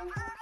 Oh,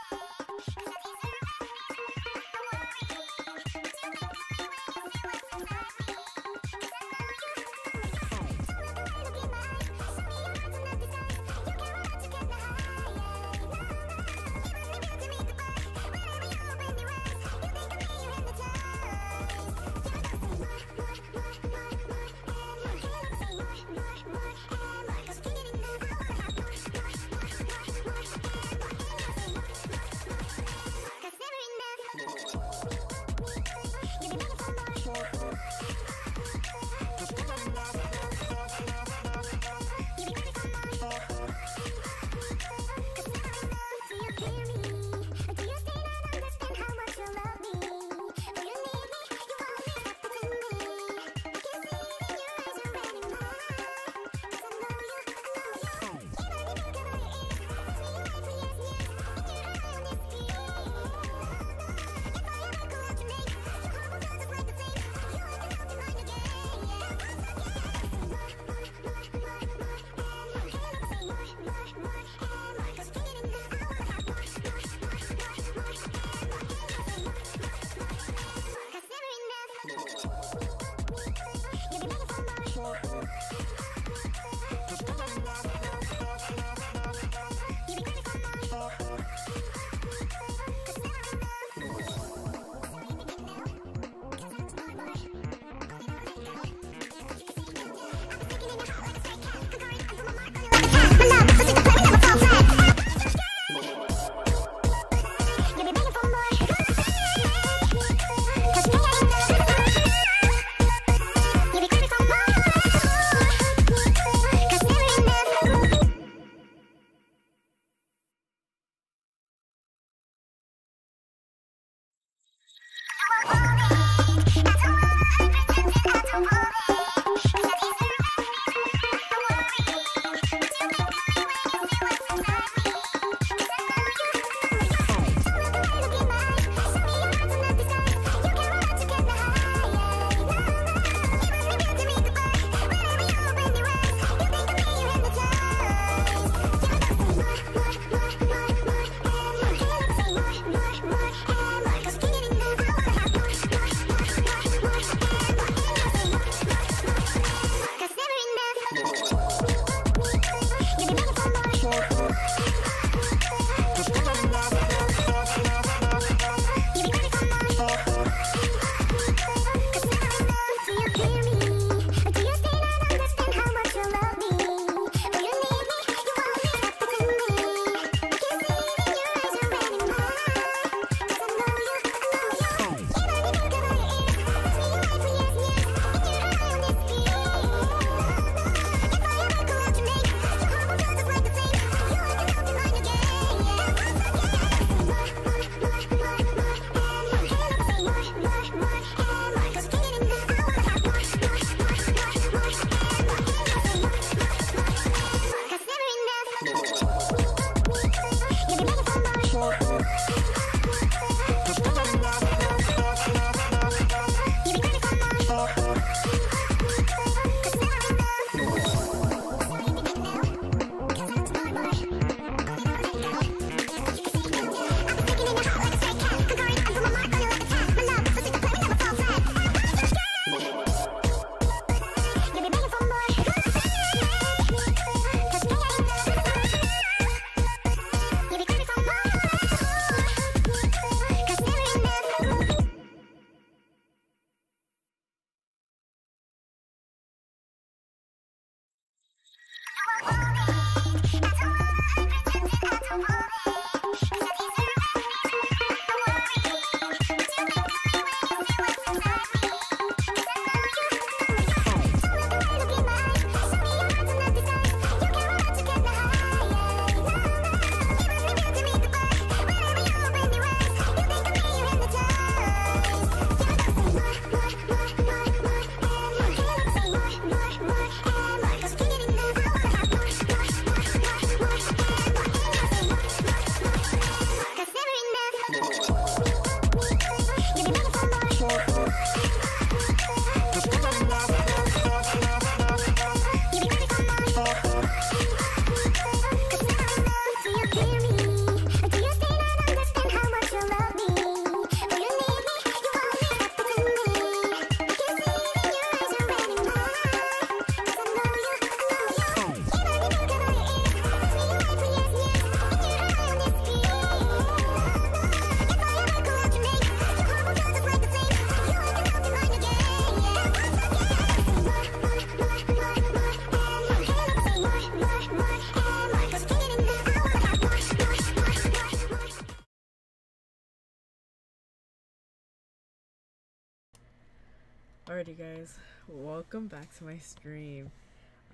Welcome back to my stream.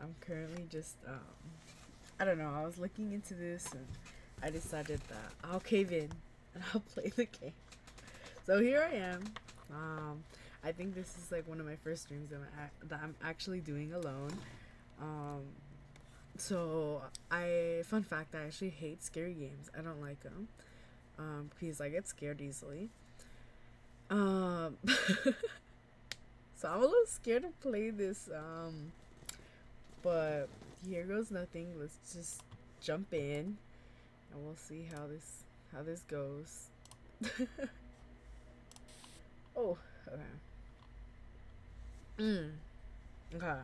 I'm currently just um I don't know, I was looking into this and I decided that I'll cave in and I'll play the game. So here I am. Um I think this is like one of my first streams that I'm, that I'm actually doing alone. Um so I fun fact I actually hate scary games. I don't like them. Um because I get scared easily. Um So I'm a little scared to play this, um, but here goes nothing. Let's just jump in, and we'll see how this how this goes. oh, okay. Mm. Okay.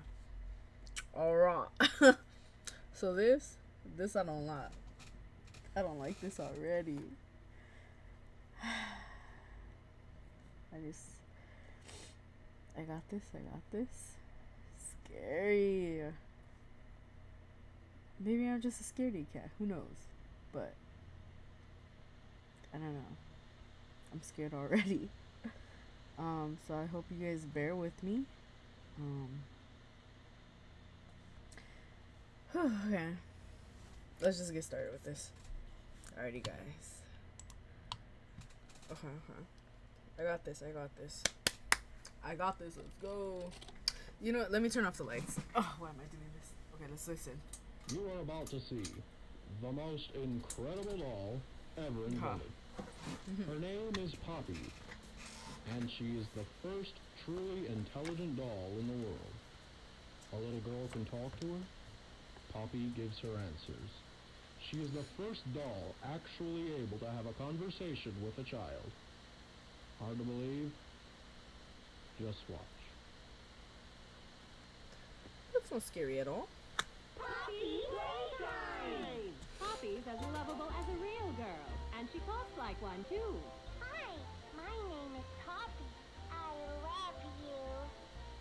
All right. so this this I don't like. I don't like this already. I just I got this, I got this. Scary. Maybe I'm just a scaredy cat, who knows? But I don't know. I'm scared already. um, so I hope you guys bear with me. Um okay. Let's just get started with this. Alrighty guys. Okay, okay. I got this, I got this. I got this. Let's go. You know what? Let me turn off the lights. Oh, why am I doing this? Okay, let's listen. You are about to see the most incredible doll ever invented. Her name is Poppy, and she is the first truly intelligent doll in the world. A little girl can talk to her. Poppy gives her answers. She is the first doll actually able to have a conversation with a child. Hard to believe? Just watch. That's not scary at all. Poppy Playtime! Poppy's as lovable as a real girl, and she talks like one too. Hi, my name is Poppy. I love you.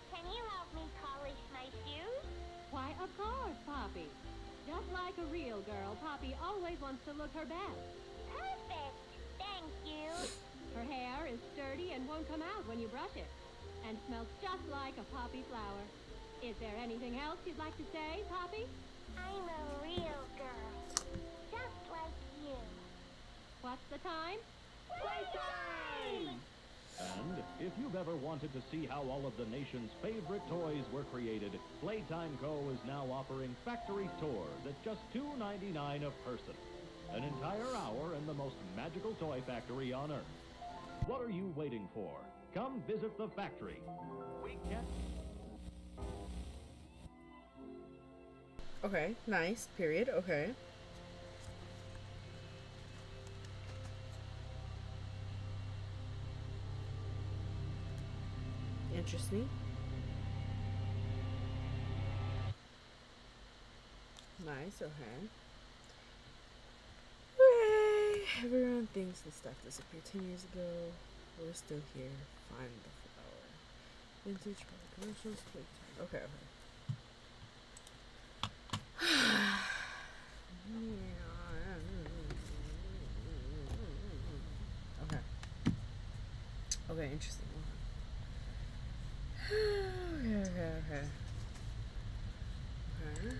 Can you help me polish my shoes? Why, of course, Poppy. Just like a real girl, Poppy always wants to look her best. Perfect. Thank you. Her hair is sturdy and won't come out when you brush it, and smells just like a poppy flower. Is there anything else you'd like to say, Poppy? I'm a real girl. Just like you. What's the time? Playtime! And if you've ever wanted to see how all of the nation's favorite toys were created, Playtime Co. is now offering factory tours at just $2.99 a person. An entire hour in the most magical toy factory on Earth. What are you waiting for? Come visit the factory. Okay, nice. Period. Okay. Interesting. Nice, okay. Hooray! Everyone thinks the stuff disappeared 10 years ago. We're still here. Find the flower. Vintage product commercials. Okay, okay. okay. Okay, interesting. Okay, okay, okay. Okay.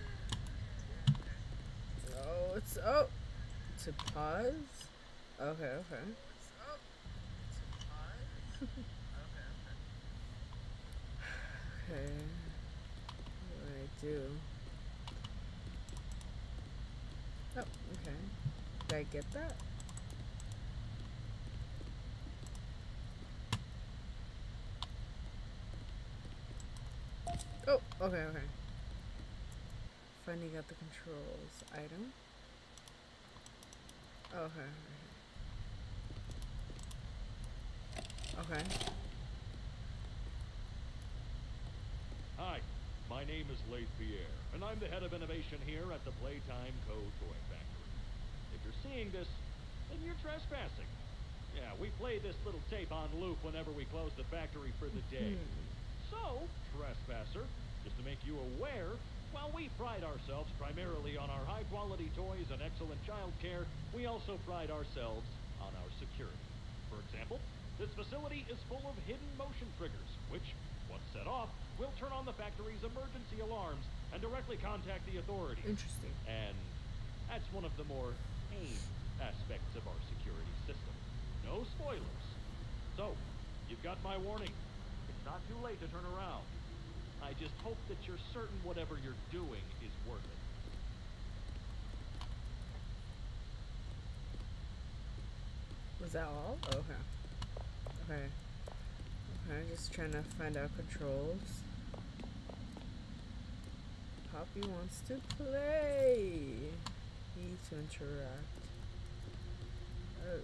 Oh, it's oh to pause. Okay, okay. Okay. What do I do? Oh, okay. Did I get that? Oh, okay, okay. Finally got the controls item. Oh, okay. Okay. Hi, my name is Leith Pierre, and I'm the head of innovation here at the Playtime Co. Toy Factory. If you're seeing this, then you're trespassing. Yeah, we play this little tape on loop whenever we close the factory for the day. So, trespasser, just to make you aware, while we pride ourselves primarily on our high-quality toys and excellent child care, we also pride ourselves on our security. For example, this facility is full of hidden motion triggers, which Once set off, we'll turn on the factory's emergency alarms and directly contact the authorities. Interesting. And that's one of the more tame aspects of our security system. No spoilers. So, you've got my warning. It's not too late to turn around. I just hope that you're certain whatever you're doing is worth it. Was that all? Okay. Okay. Okay, just trying to find out controls. Poppy wants to play. Need to interact. Oh.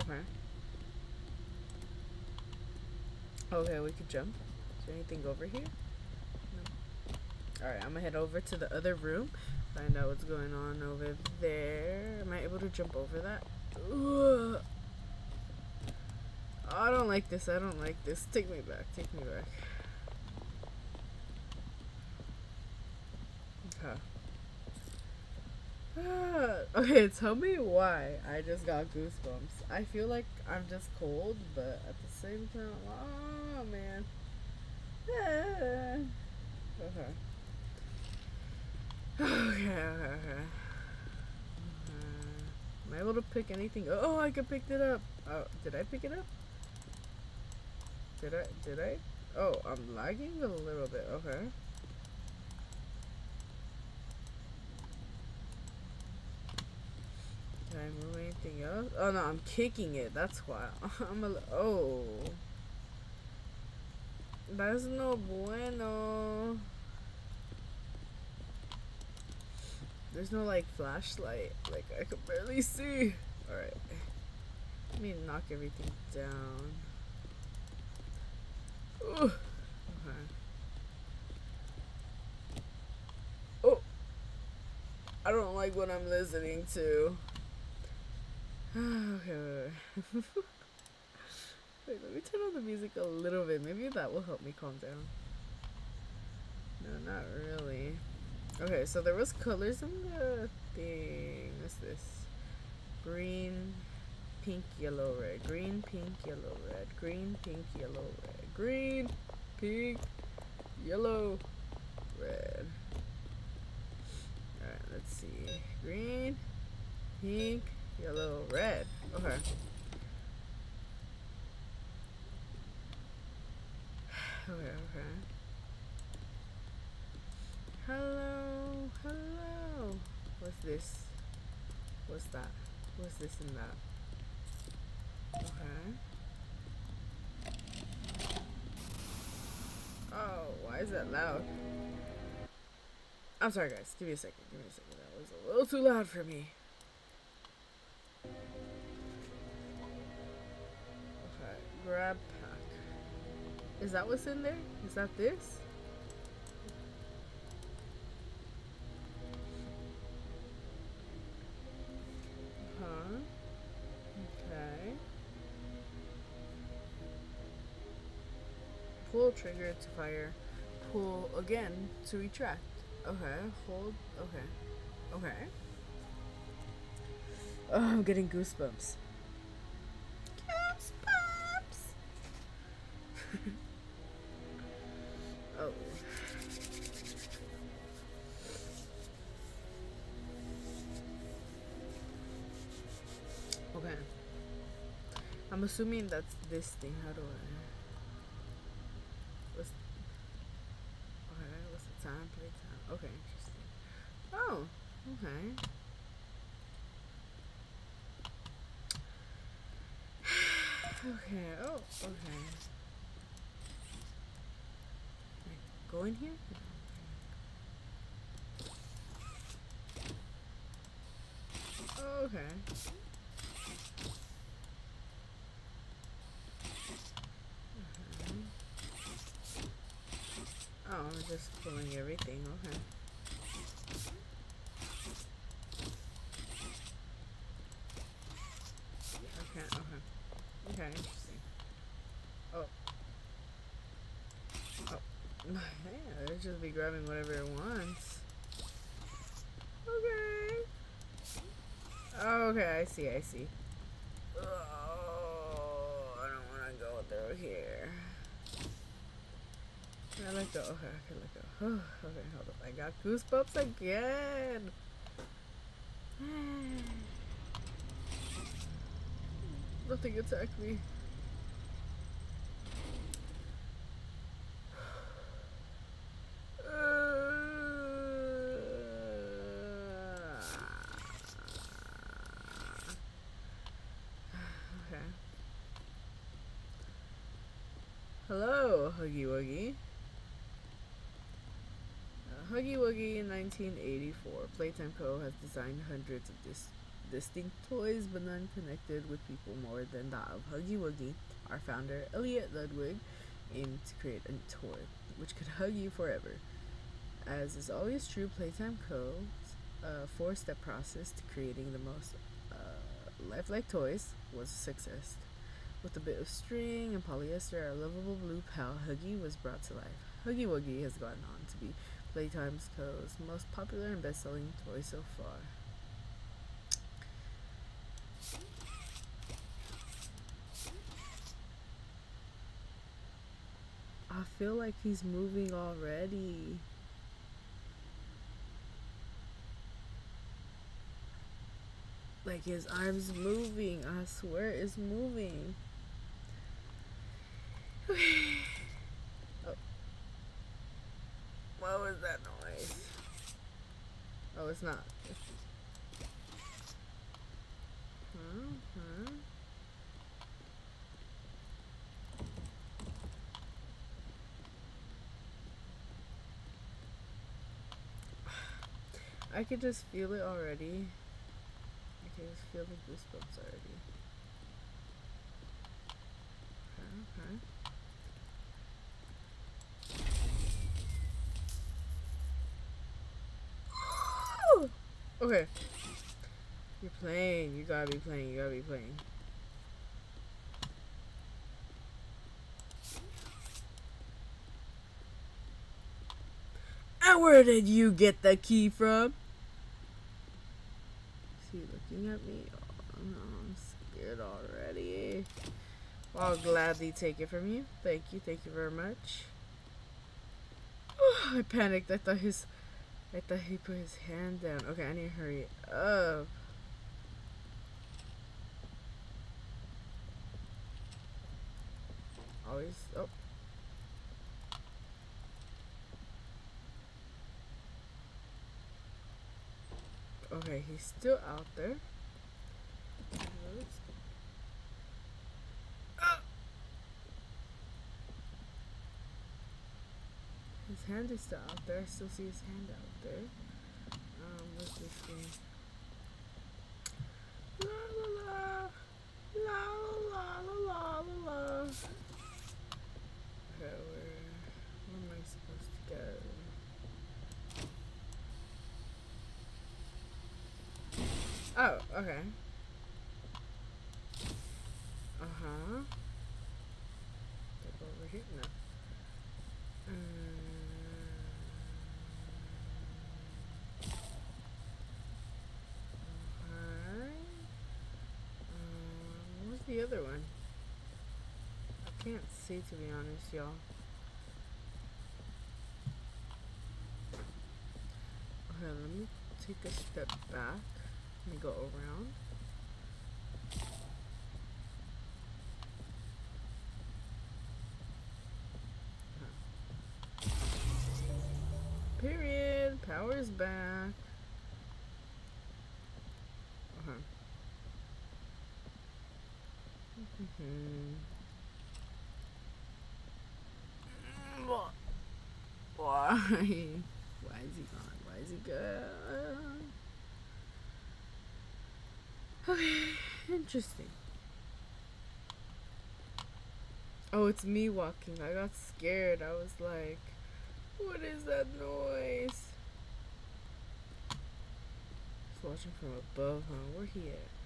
Okay. Okay, we could jump. Is there anything over here? Alright, I'm gonna head over to the other room. Find out what's going on over there. Am I able to jump over that? Ugh. I don't like this. I don't like this. Take me back. Take me back. Okay. Okay, tell me why I just got goosebumps. I feel like I'm just cold, but at the same time, oh man. Okay. Okay, okay, okay. Uh, am I able to pick anything? Oh, I could pick it up. Oh, did I pick it up? Did I? Did I? Oh, I'm lagging a little bit. Okay. Can I move anything else? Oh no, I'm kicking it. That's why. I'm a. Oh. That's no bueno. There's no like flashlight. Like I could barely see. Alright. Let me knock everything down. Okay. Oh. I don't like what I'm listening to. okay, wait, let me turn on the music a little bit. Maybe that will help me calm down. No, not really. Okay, so there was colors in the thing. What's this? Green, pink, yellow, red. Green, pink, yellow, red. Green, pink, yellow, red. Green, pink, yellow, red. Alright, let's see. Green, pink, yellow, red. Okay. Okay, okay. Hello, hello. What's this? What's that? What's this and that? Okay. Oh, why is that loud? I'm sorry, guys. Give me a second. Give me a second. That was a little too loud for me. Okay, grab pack. Is that what's in there? Is that this? Trigger to fire. Pull again to retract. Okay. Hold. Okay. Okay. Oh, I'm getting goosebumps. Goosebumps. oh. Okay. I'm assuming that's this thing. How do I? What's okay? What's the time? Play time. Okay, interesting. Oh, okay. Okay. Oh, okay. Go in here? Okay. Oh, I'm just pulling everything, okay. Okay, okay. Okay, interesting. Oh. Oh. Yeah, it'll just be grabbing whatever it wants. Okay. Oh, okay, I see, I see. Oh, I don't want to go through here. Can I let go? Okay, I can let go. okay, hold up. I got goosebumps again. Nothing attacked me. Okay. Hello, Huggy Wuggy. Uh, Huggy Wuggy in 1984. Playtime Co. has designed hundreds of dis- distinct toys, but none connected with people more than that of Huggy Wuggy. Our founder, Elliot Ludwig, aimed to create a toy which could hug you forever. As is always true, Playtime Co.'s uh, four step process to creating the most uh, lifelike toys was a success. With a bit of string and polyester, our lovable blue pal Huggy was brought to life. Huggy Wuggy has gone on to be Playtime's Co.'s most popular and best selling toy so far. I feel like he's moving already. Like his arms moving. I swear it's moving. oh. What was that noise? Oh, not. Huh? I could just feel it already. I can just feel the goosebumps already. Okay, okay. Okay. You're playing. You gotta be playing. You gotta be playing. And where did you get the key from? Is he looking at me? Oh, no, I'm scared already. I'll gladly take it from you. Thank you. Thank you very much. I panicked. I thought his, I thought he put his hand down. Okay, I need to hurry up. Always. Oh. Okay, he's still out there. His hand is still out there. I still see his hand out there. Um, what's this thing? La la la. La la la la la la. Okay, where, where am I supposed to go? Oh, okay. Uh huh. Go over here now. Okay. Um, what's the other one? I can't see to be honest, y'all. Okay, let me take a step back. Let me go around. Period. Power's back. Uh-huh. Mhm. Why? Why is he gone? Why is he gone? Okay, interesting. Oh, it's me walking. I got scared. I was like, what is that noise? Just watching from above, huh? Where he at?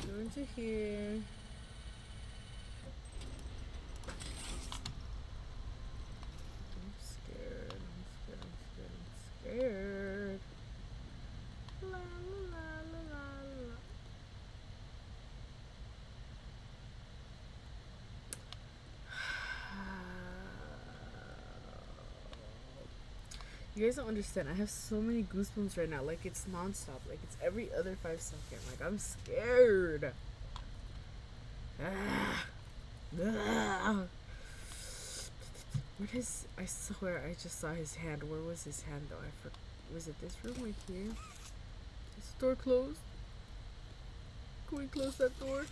Alright. Go into here. I'm scared. I'm scared. I'm scared. I'm scared. La, You guys don't understand. I have so many goosebumps right now. Like it's nonstop. Like it's every other five second. Like I'm scared. Ah. Ah. What is? I swear I just saw his hand. Where was his hand though? I for, was it this room right here? Is the door closed? Can we close that door?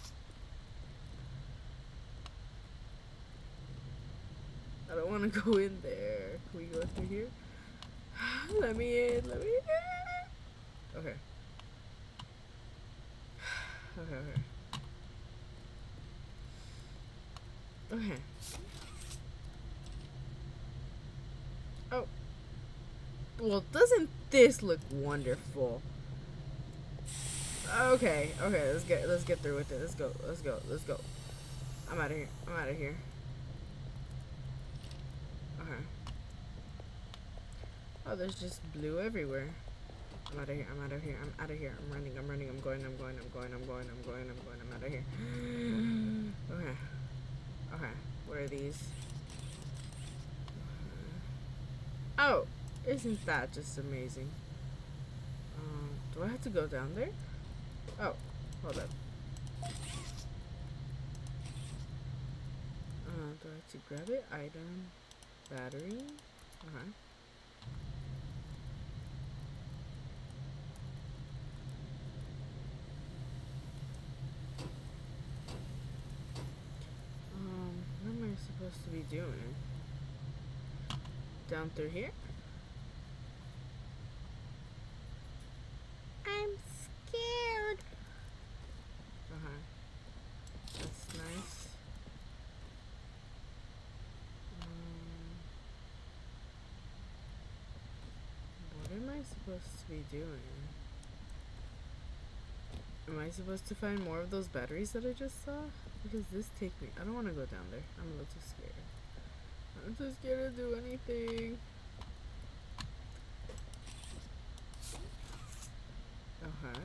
I don't want to go in there. Can we go through here? let me in. Let me in. Okay. Okay, okay. Okay. Oh. Well, doesn't this look wonderful? Okay, okay, let's get let's get through with it. Let's go, let's go, let's go. I'm out of here. I'm out of here. Okay. Oh, there's just blue everywhere. I'm out of here. I'm out of here. I'm out of here. I'm running. I'm running. I'm going. I'm going. I'm going. I'm going. I'm going. I'm going. I'm out of here. okay. Okay. What are these? Oh, isn't that just amazing? Um, do I have to go down there? Oh, hold up. Uh, do I have to grab it? Item, battery. Uh-huh. Um, what am I supposed to be doing? Down through here? I'm scared. Uh-huh. That's nice. Um, what am I supposed to be doing? Am I supposed to find more of those batteries that I just saw? Where does this take me? I don't want to go down there. I'm a little too scared. I'm too scared to do anything. Uh-huh. Okay.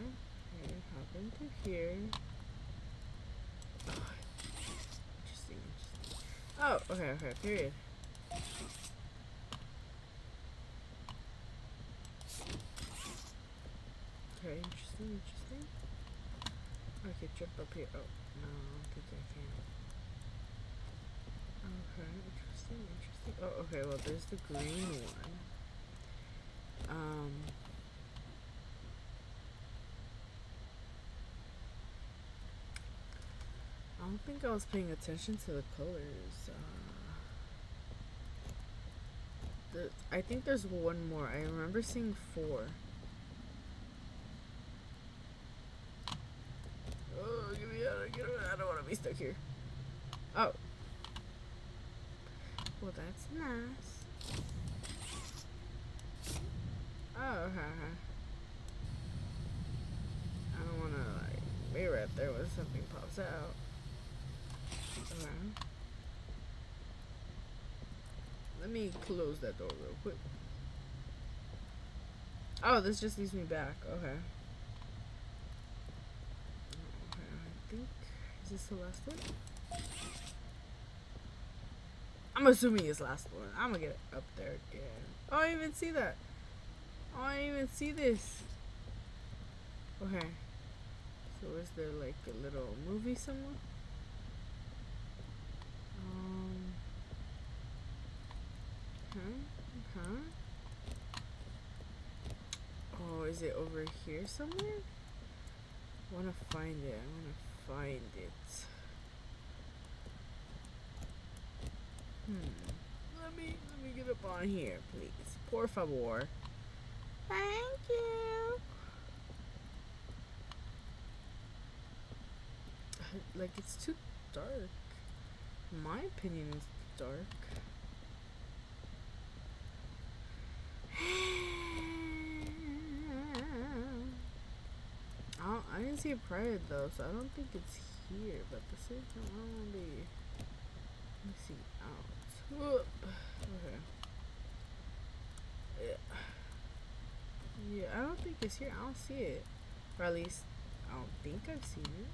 Okay, hop into here. Oh, interesting, interesting. Oh, okay, okay, period. Okay, interesting, interesting. Could jump up here. Oh, no, Okay, interesting, interesting. Oh, okay, well, there's the green one. Um... I don't think I was paying attention to the colors. Uh, the, I think there's one more. I remember seeing four. Oh, get me out! Get me to be stuck here. Oh. Well, that's nice. Oh, okay. I don't want to like be right there when something pops out. Okay. Let me close that door real quick. Oh, this just leads me back. Okay. Okay, I think is this the last one? I'm assuming it's last one. I'm gonna get up there again. Oh, I even see that. Oh, I even see this. Okay. So is there like a little movie somewhere? Um. Huh? Huh? Oh, is it over here somewhere? I wanna find it. I wanna find it. Hmm. Let me let me get up on here, please. Por favor. Thank you. Like it's too dark. My opinion, is dark. I, don't, I didn't see a pride though, so I don't think it's here. But at the same time, I don't want to be missing out. Whoop. Okay. Yeah. Yeah, I don't think it's here. I don't see it. Or at least, I don't think I've seen it.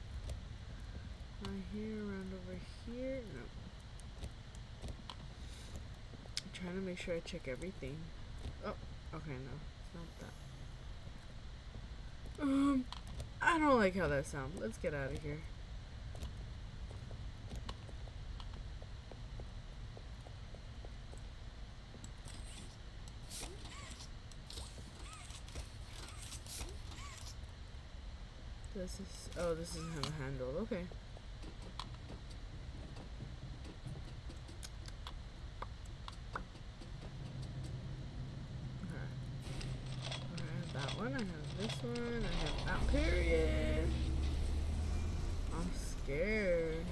Right here, around over here. No. I'm trying to make sure I check everything. Oh, Okay, no, it's not that. Um, I don't like how that sounds. Let's get out of here. This is, oh, this doesn't have a handle. Okay. Okay. Okay, I have that one. I have this one. I have that. Period. I'm scared.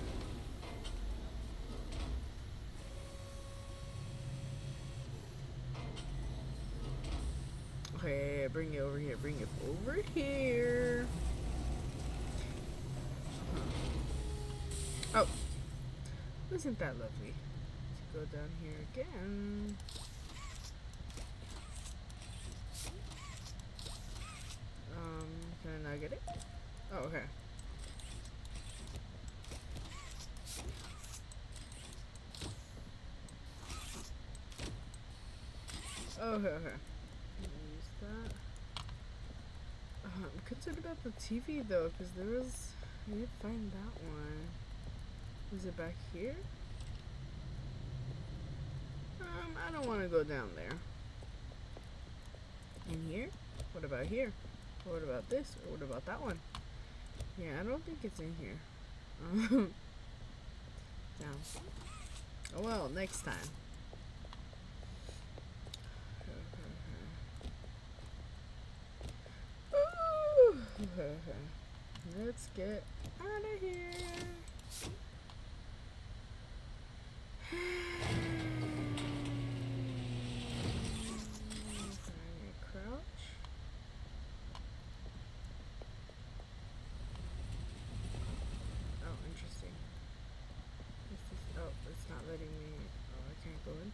Bring it over here. Bring it over here. Oh, isn't that lovely? Let's go down here again. Um, can I not get it? Oh, okay. Okay, okay. Use that. I'm concerned about the TV though, because there was. I didn't find that one. Is it back here? Um, I don't want to go down there. In here? What about here? What about this? Or what about that one? Yeah, I don't think it's in here. Um, down. Oh well, next time. Mm-hmm. Let's get out of here. Oh. Oh,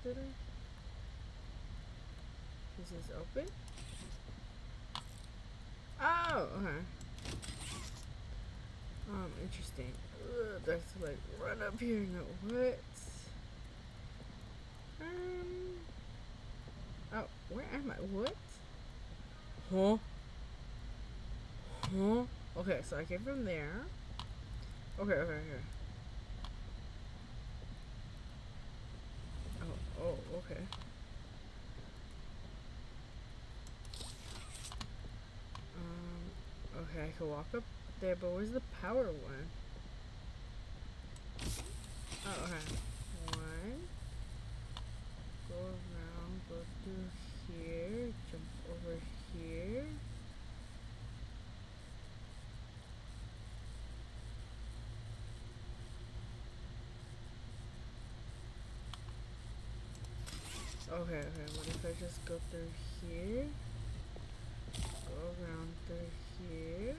oh? Is this open? Oh, okay. Interesting. Ugh, that's like run up here. No, what? Um. Oh, where am I? What? Huh? Huh? Okay, so I came from there. Okay, okay, okay. Oh, oh, okay. Um, okay, I can walk up there, but where's the power one? Oh, okay. One. Go around, go through here, jump over here. Okay, okay, what if I just go through here? Go around through here.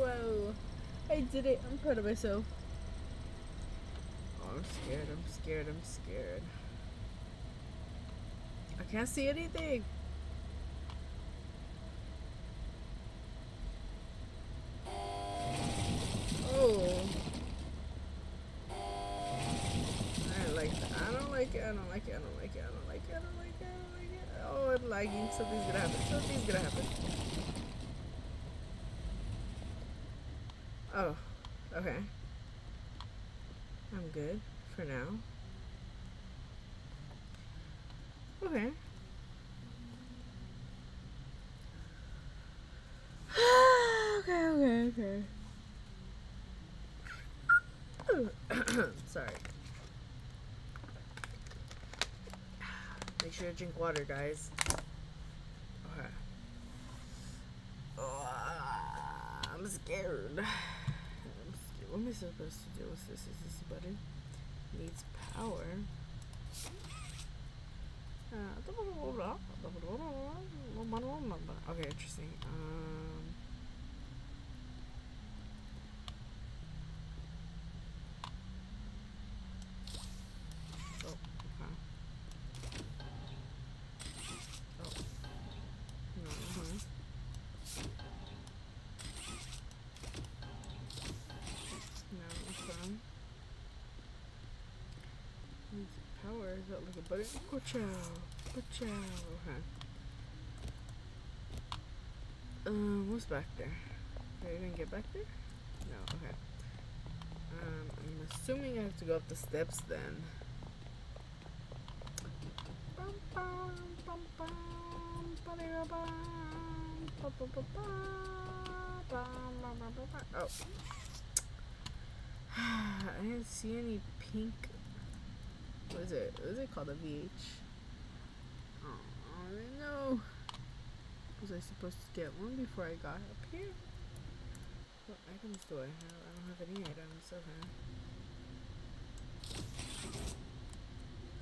Whoa. I did it. I'm proud of myself. Oh, I'm scared. I'm scared. I'm scared. I can't see anything. Good for now. Okay. okay, okay, okay. Sorry. Make sure to drink water, guys. Okay. Oh, I'm scared. I supposed to do with this? Is this button? Needs power. Uh, okay, interesting. Um, oh, okay. Oh. No, uh-huh. No, okay. Needs power. Where Cochow. Okay. Um, what's back there? Are you gonna get back there? No, okay. Um, I'm assuming I have to go up the steps then. Oh. I didn't see any pink. What is it? What is it called? A VH? Oh, I don't know. Was I supposed to get one before I got up here? What items do I have? I don't have any items. Okay.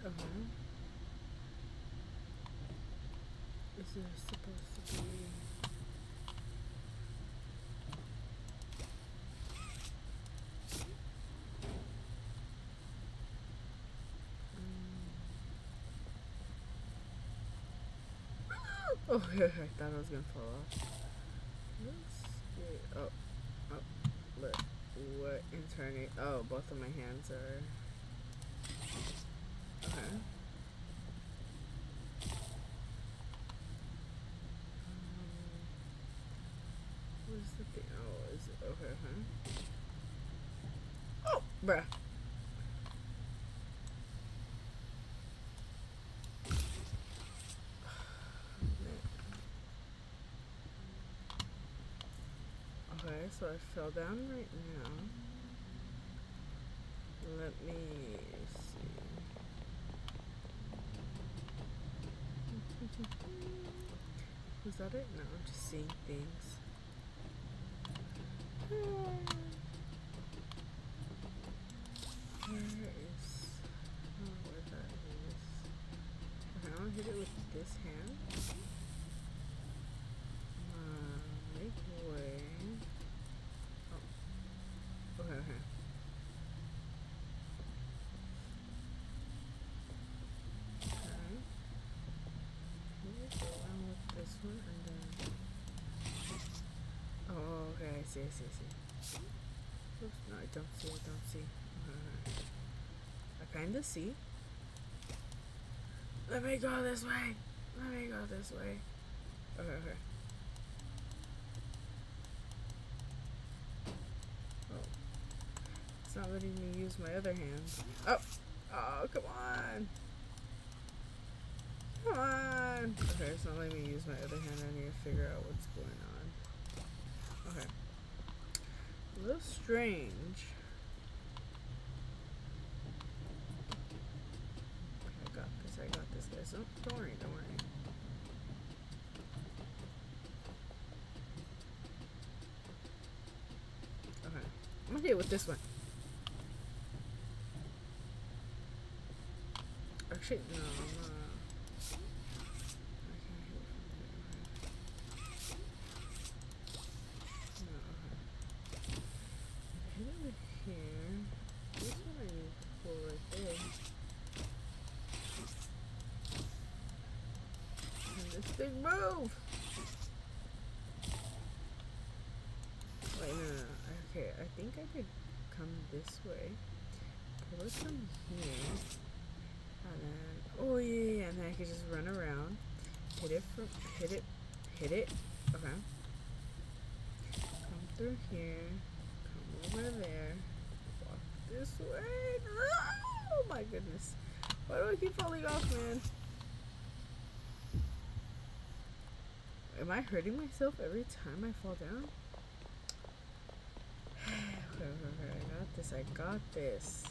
Uh-huh. Okay. Is there supposed to be... Oh, I thought I was gonna fall off. Let's get, oh, oh, look, what interning, oh, both of my hands are, okay. Um, what is the thing, oh, is it, okay, huh? Oh, bruh. So I fell down right now. Let me see. Was that it? No, I'm just seeing things. Where is oh, where that is? Okay, I'll hit it with this hand. Uh, make way. Oh. Okay, okay. Okay. Maybe go on with this one and then. Oh, okay, I see, I see, I see. Oops, no, I don't see, I don't see. I kinda see. Let me go this way. Let me go this way. Okay, okay. Oh. It's not letting me use my other hand. Oh! Oh, come on! Come on! Okay, it's not letting me use my other hand. I need to figure out what's going on. Okay. Little strange. I got this, I got this, guys. Don't, don't worry, don't worry. Okay. I'm gonna hit with this one. Actually, no, I'm not. I can't hit from there. Okay. No, okay. Hit it with here. This one I need to pull right there. And this big move! Wait, no, no, no. Okay, I think I could come this way. Pull it from here. And then, oh yeah, yeah, yeah, and then I could just run around. Hit it from, hit it, hit it. Okay. Come through here. Come over there. Walk this way. Oh my goodness. Why do I keep falling off, man? Am I hurting myself every time I fall down? okay, okay, okay, I got this, I got this.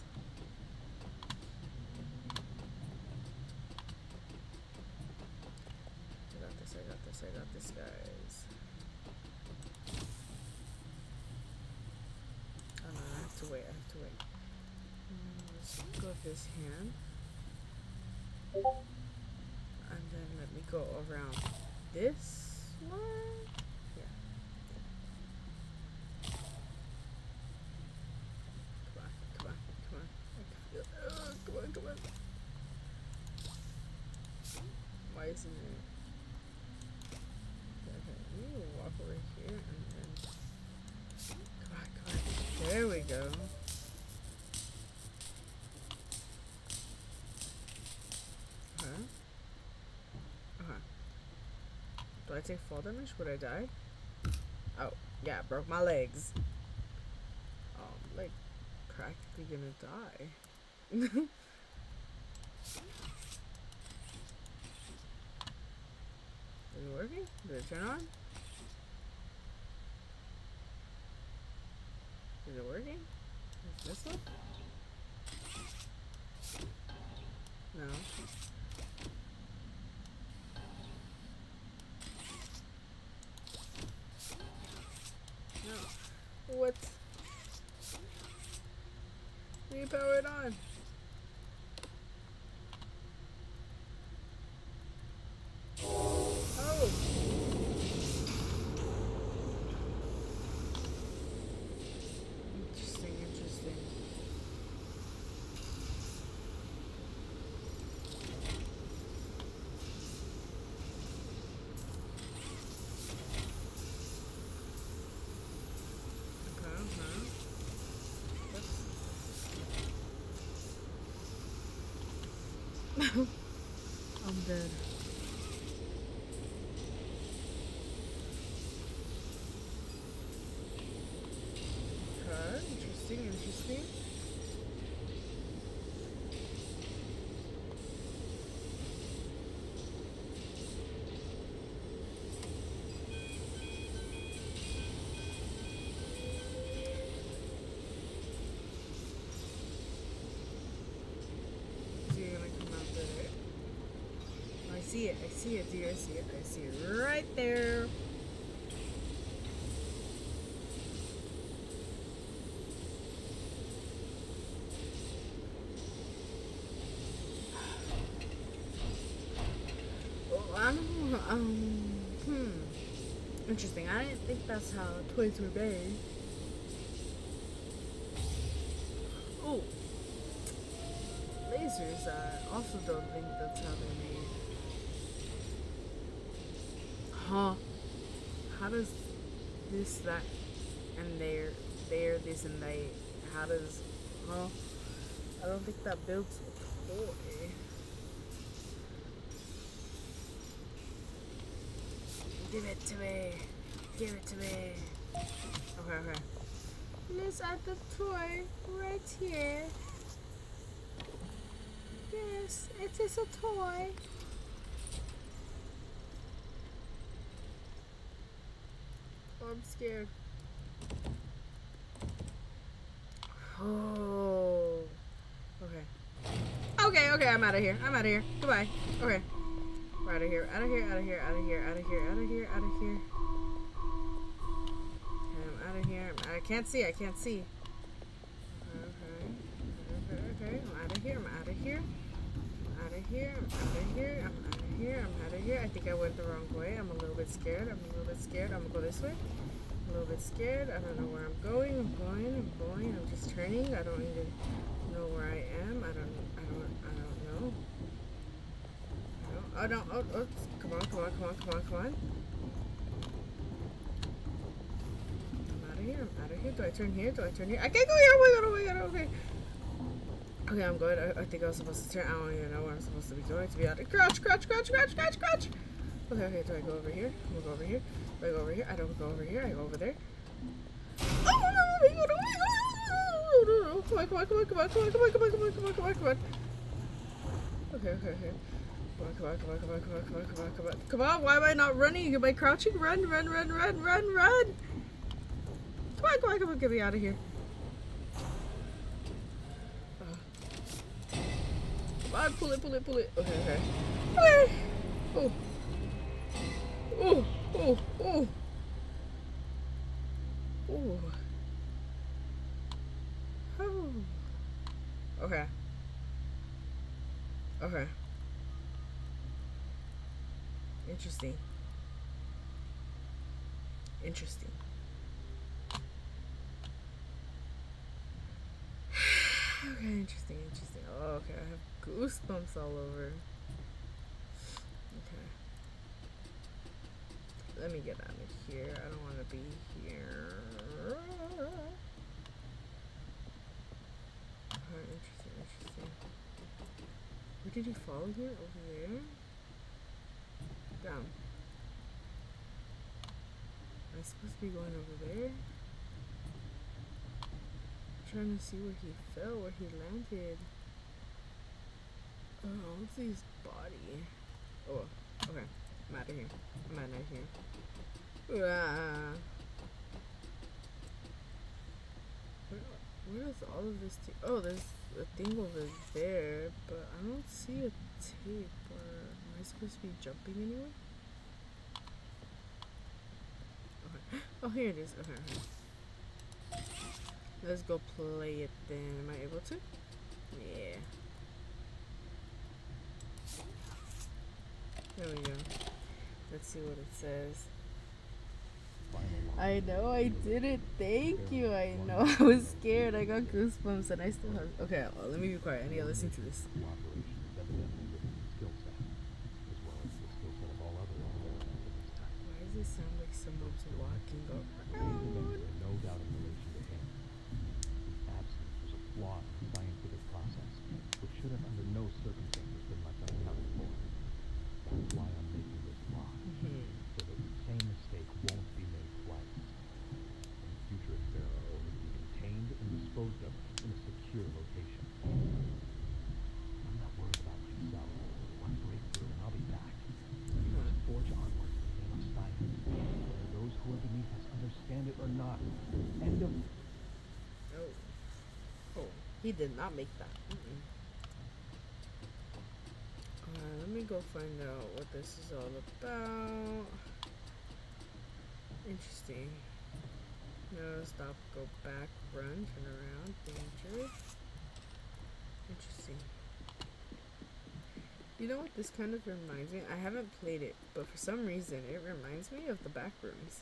I got this, I got this, I got this, guys. Oh no, I have to wait, I have to wait. Mm, Let's go with this hand. And then let me go around this one. we go. Uh huh? Uh huh. Do I take fall damage? Would I die? Oh, yeah, broke my legs. Oh, I'm like practically gonna die. Is it working? Did it turn on? Is it working? Is this one? No. What? We power it on. Oh. Interesting, interesting. Okay, okay. I'm dead. Okay, interesting, interesting. See it, I see it, dear, I see it, I see it right there. Know, um, hmm. Interesting. I didn't think that's how toys were made. Oh, lasers. I also don't think that's how they're made. Huh? How does this, that, and there, there, this, and they? How does? Huh? I don't think that builds a toy. Give it to me. Give it to me. Okay, okay. Let's add the toy right here. Yes, it is a toy. Oh, I'm scared. Oh. Okay. Okay, okay, I'm out of here. I'm out of here. Goodbye. Okay. We're out of here. Out of here. Out of here. Out of here. Out of here. Out of here. Out of here. I'm out of here. I'm, I can't see. I can't see. Okay. Okay. Okay. I'm out of here. I'm out of here. I'm out of here. I'm out of here. I'm out of here. I'm out of here. I think I went the wrong way. I'm a little bit scared. I'm a little bit scared. I'm gonna go this way. A little bit scared. I don't know where I'm going. I'm going. I'm going. I'm just turning. I don't even know where I am. I don't. I don't. I don't know. I don't. Oh no. Oh, oh. Come on. Come on. Come on. Come on. Come on. I'm out of here. I'm out of here. Do I turn here? Do I turn here? I can't go here. Oh my god. Oh my god. Okay. Okay, I'm good. I, I think I was supposed to turn. I don't even know where I'm supposed to be going. To be out of crouch, crouch, crouch, crouch, crouch, crouch. Okay, okay. Do I go over here? Gonna go over here. I go over here? I don't go over here. I go over there. Oh! Oh! Come on, come on, come on, come on, come on, come on, come on, come on, come on, come on, come on. Okay, okay, okay. Come on, come on, come on, come on, come on, come on, come on, come on. Come on, why am I not running? Am I crouching? Run, run, run, run, run, run. Come on, come on, come on, get me out of here. Come on, pull it, pull it, pull it. Okay, okay. Okay. Oh. Oh, oh, oh. Oh. Oh. Okay. Okay. Interesting. Interesting. okay, interesting, interesting. Oh, okay, I have goosebumps all over. Okay. Let me get out of here. I don't want to be here. Okay, interesting, interesting. Where did he fall here? Over there? Down. Am I supposed to be going over there? trying to see where he fell, where he landed. Oh, what's his body? Oh, okay. I'm out of here. I'm out of here. Ah. Where, where is all of this? Oh, there's a thing over there, but I don't see a tape. Or am I supposed to be jumping anywhere? Okay. Oh, here it is. Okay. okay. Let's go play it then. Am I able to? Yeah. There we go. Let's see what it says. I know I did it. Thank you. I know I was scared. I got goosebumps and I still have. Okay, well, let me be quiet. I need to listen to this. Why does it sound like someone's walking around? No doubt in relation to him. His absence was a flaw in the scientific process, which should have under no circumstances been left unaccounted for. That's why I'm making this law, Mhm. so that the same mistake won't be made twice. And future experiments will be in a secure location. I'm not worried about myself. One breakthrough and I'll be back. Must forge onward the of. Whether those who are beneath us understand it or not. End of Oh. Oh, he did not make that. Mm-mm. Alright, let me go find out what this is all about. Interesting. No, stop, go back, run, turn around, danger. Interesting. You know what this kind of reminds me? I haven't played it, but for some reason it reminds me of the back rooms.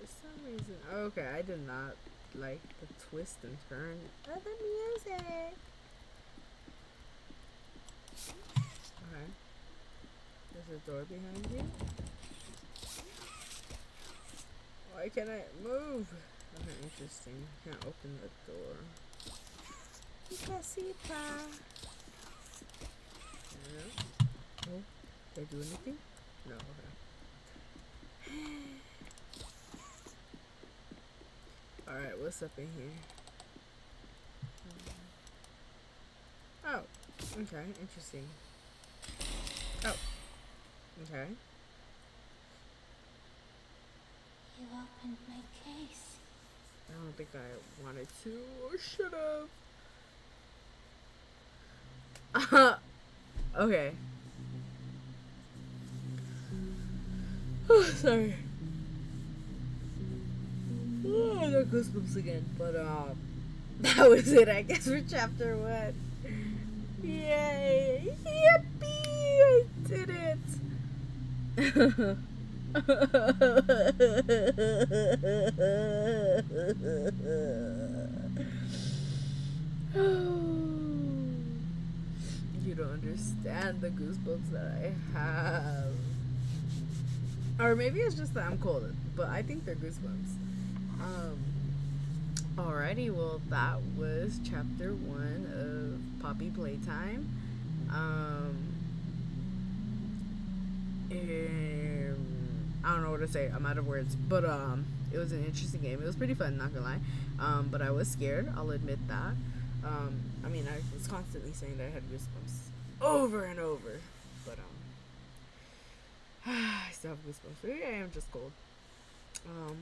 For some reason. Okay, I did not like the twist and turn of the music. Okay. There's a door behind you. Why can't I move? Okay, interesting. Can't open the door. Casita. No. Oh, did I do anything? No, okay. Alright, what's up in here? Oh, okay, interesting. Oh, okay. My case. I don't think I wanted to, or should have. okay. Oh, sorry. Oh, I got goosebumps again. But um, that was it, I guess, for chapter one. Yay! Yippee! I did it. you don't understand the goosebumps that I have. Or maybe it's just that I'm cold, but I think they're goosebumps. Um, alrighty, well, that was chapter one of Poppy Playtime. Um, um, I don't know what to say. I'm out of words, but um, it was an interesting game. It was pretty fun, not gonna lie. Um, but I was scared. I'll admit that. Um, I mean, I was constantly saying that I had goosebumps over and over, but um, I still have goosebumps. Maybe I am just cold. Um,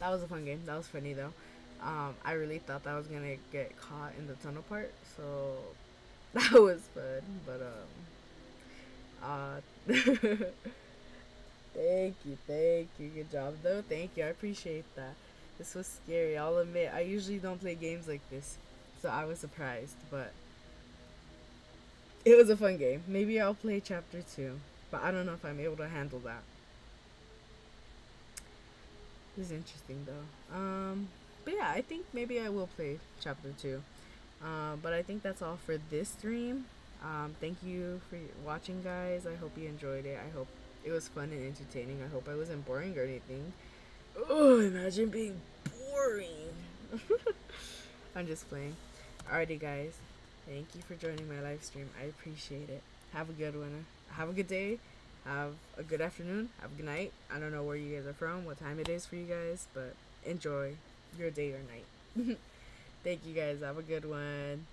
that was a fun game. That was funny though. Um, I really thought that I was gonna get caught in the tunnel part, so that was fun. But um, uh, thank you, thank you. Good job though. Thank you. I appreciate that. This was scary. I'll admit. I usually don't play games like this, so I was surprised, but it was a fun game. Maybe I'll play chapter two, but I don't know if I'm able to handle that. This is interesting though. Um, but yeah, I think maybe I will play chapter two. Uh, but I think that's all for this stream. Um, thank you for watching, guys. I hope you enjoyed it. I hope it was fun and entertaining. I hope I wasn't boring or anything. Oh, imagine being boring. I'm just playing. Alrighty, guys. Thank you for joining my live stream. I appreciate it. Have a good one. Have a good day. have a good afternoon, have a good night. I don't know where you guys are from, what time it is for you guys, but enjoy your day or night. Thank you guys. Have a good one.